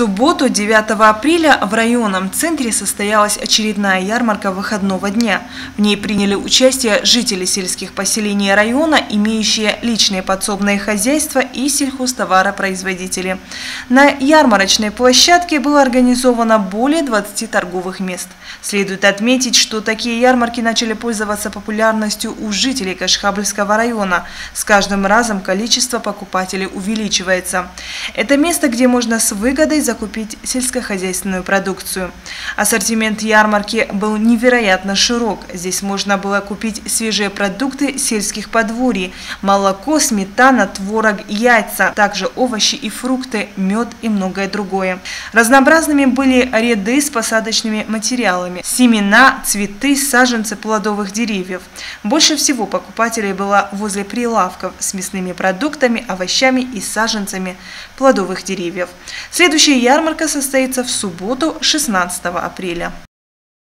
субботу, 9 апреля, в районном центре состоялась очередная ярмарка выходного дня. В ней приняли участие жители сельских поселений района, имеющие личные подсобные хозяйства и сельхозтоваропроизводители. На ярмарочной площадке было организовано более 20 торговых мест. Следует отметить, что такие ярмарки начали пользоваться популярностью у жителей Кашхабльского района. С каждым разом количество покупателей увеличивается. Это место, где можно с выгодой закупить сельскохозяйственную продукцию. Ассортимент ярмарки был невероятно широк. Здесь можно было купить свежие продукты сельских подворий, молоко, сметана, творог, яйца, также овощи и фрукты, мед и многое другое. Разнообразными были ряды с посадочными материалами, семена, цветы, саженцы плодовых деревьев. Больше всего покупателей было возле прилавков с мясными продуктами, овощами и саженцами плодовых деревьев. Следующая ярмарка состоится в субботу 16 апреля.